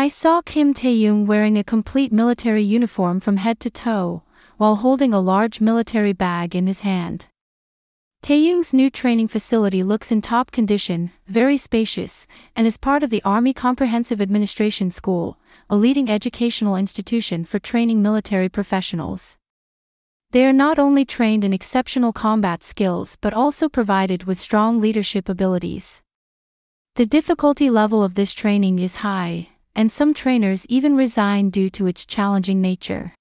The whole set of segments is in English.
I saw Kim Taehyung wearing a complete military uniform from head to toe, while holding a large military bag in his hand. Taehyung's new training facility looks in top condition, very spacious, and is part of the Army Comprehensive Administration School, a leading educational institution for training military professionals. They are not only trained in exceptional combat skills but also provided with strong leadership abilities. The difficulty level of this training is high, and some trainers even resign due to its challenging nature.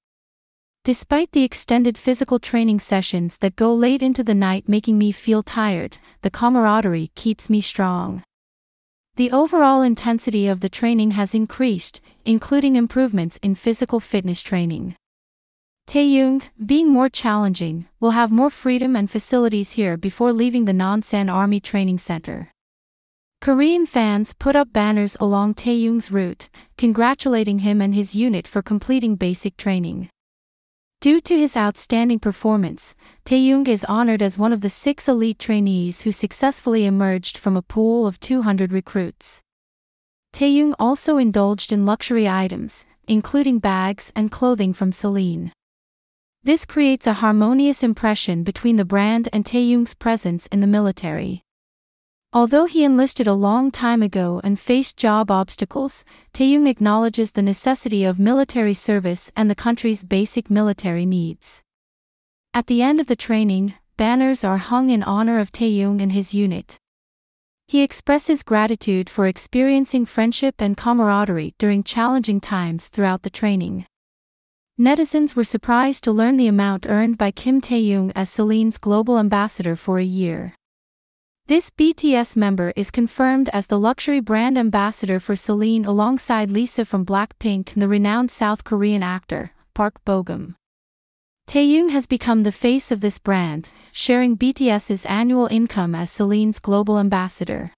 Despite the extended physical training sessions that go late into the night making me feel tired, the camaraderie keeps me strong. The overall intensity of the training has increased, including improvements in physical fitness training. Taehyung, being more challenging, will have more freedom and facilities here before leaving the Nonsan Army Training Center. Korean fans put up banners along Taehyung's route, congratulating him and his unit for completing basic training. Due to his outstanding performance, Taehyung is honored as one of the six elite trainees who successfully emerged from a pool of 200 recruits. Taehyung also indulged in luxury items, including bags and clothing from Celine. This creates a harmonious impression between the brand and Taehyung's presence in the military. Although he enlisted a long time ago and faced job obstacles, Taehyung acknowledges the necessity of military service and the country's basic military needs. At the end of the training, banners are hung in honor of Taehyung and his unit. He expresses gratitude for experiencing friendship and camaraderie during challenging times throughout the training. Netizens were surprised to learn the amount earned by Kim Taehyung as Celine's global ambassador for a year. This BTS member is confirmed as the luxury brand ambassador for Celine alongside Lisa from Blackpink and the renowned South Korean actor, Park Bo-gum. Taehyung has become the face of this brand, sharing BTS's annual income as Celine's global ambassador.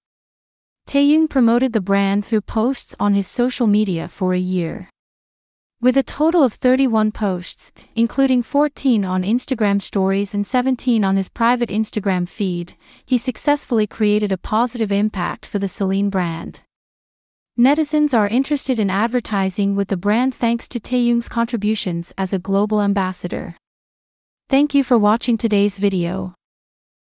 Taehyung promoted the brand through posts on his social media for a year. With a total of 31 posts, including 14 on Instagram stories and 17 on his private Instagram feed, he successfully created a positive impact for the Celine brand. Netizens are interested in advertising with the brand thanks to Taehyung's contributions as a global ambassador. Thank you for watching today's video.